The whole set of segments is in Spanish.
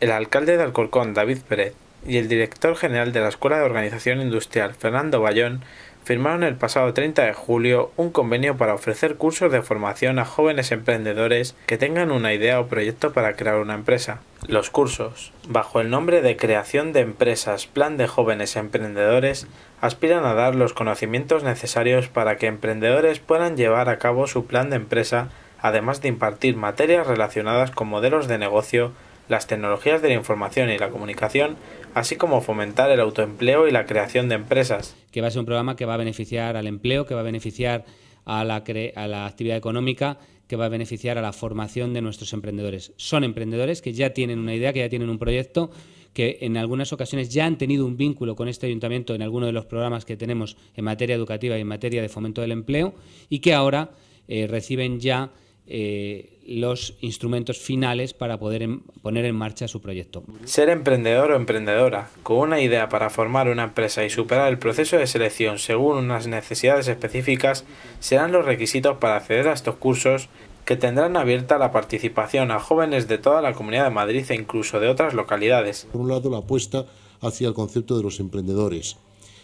El alcalde de Alcorcón, David Pérez, y el director general de la Escuela de Organización Industrial, Fernando Bayón, firmaron el pasado 30 de julio un convenio para ofrecer cursos de formación a jóvenes emprendedores que tengan una idea o proyecto para crear una empresa. Los cursos, bajo el nombre de Creación de Empresas Plan de Jóvenes Emprendedores, aspiran a dar los conocimientos necesarios para que emprendedores puedan llevar a cabo su plan de empresa, además de impartir materias relacionadas con modelos de negocio, las tecnologías de la información y la comunicación, así como fomentar el autoempleo y la creación de empresas. Que va a ser un programa que va a beneficiar al empleo, que va a beneficiar a la, a la actividad económica, que va a beneficiar a la formación de nuestros emprendedores. Son emprendedores que ya tienen una idea, que ya tienen un proyecto, que en algunas ocasiones ya han tenido un vínculo con este ayuntamiento en alguno de los programas que tenemos en materia educativa y en materia de fomento del empleo y que ahora eh, reciben ya eh, los instrumentos finales para poder poner en marcha su proyecto. Ser emprendedor o emprendedora, con una idea para formar una empresa y superar el proceso de selección según unas necesidades específicas, serán los requisitos para acceder a estos cursos que tendrán abierta la participación a jóvenes de toda la Comunidad de Madrid e incluso de otras localidades. Por un lado, la apuesta hacia el concepto de los emprendedores.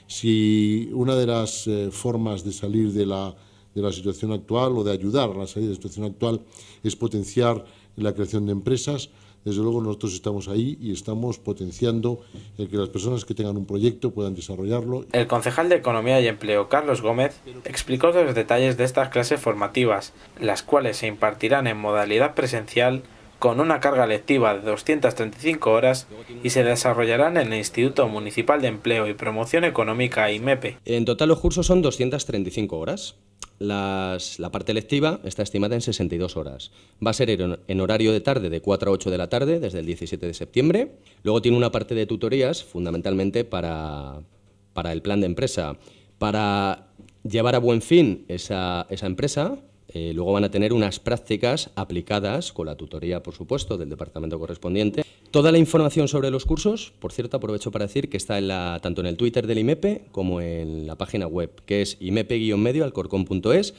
Si una de las eh, formas de salir de la de la situación actual o de ayudar a la salida de la situación actual es potenciar la creación de empresas. Desde luego nosotros estamos ahí y estamos potenciando el que las personas que tengan un proyecto puedan desarrollarlo. El concejal de Economía y Empleo, Carlos Gómez, explicó los detalles de estas clases formativas, las cuales se impartirán en modalidad presencial con una carga lectiva de 235 horas y se desarrollarán en el Instituto Municipal de Empleo y Promoción Económica IMEPE. En total los cursos son 235 horas la parte lectiva está estimada en 62 horas. Va a ser en, horario de tarde de 4 a 8 de la tarde desde el 17 de septiembre. Luego tiene una parte de tutorías fundamentalmente para, para el plan de empresa. Para llevar a buen fin esa, esa empresa, eh, luego van a tener unas prácticas aplicadas con la tutoría, por supuesto, del departamento correspondiente. Toda la información sobre los cursos, por cierto, aprovecho para decir que está tanto en el Twitter del IMEPE como en la página web, que es imepe-medio.alcorcón.es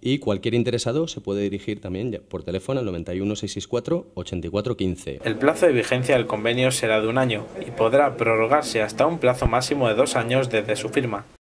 y cualquier interesado se puede dirigir también por teléfono al 91 664 8415. El plazo de vigencia del convenio será de un año y podrá prorrogarse hasta un plazo máximo de dos años desde su firma.